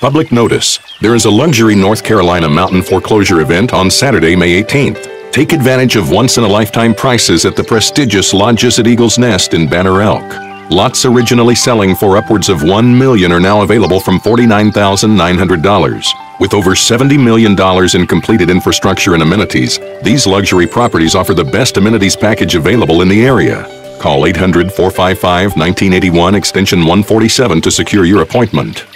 Public notice. There is a luxury North Carolina mountain foreclosure event on Saturday, May 18th. Take advantage of once-in-a-lifetime prices at the prestigious Lodges at Eagle's Nest in Banner Elk. Lots originally selling for upwards of $1 million are now available from $49,900. With over $70 million in completed infrastructure and amenities, these luxury properties offer the best amenities package available in the area. Call 800 455 1981 extension 147 to secure your appointment.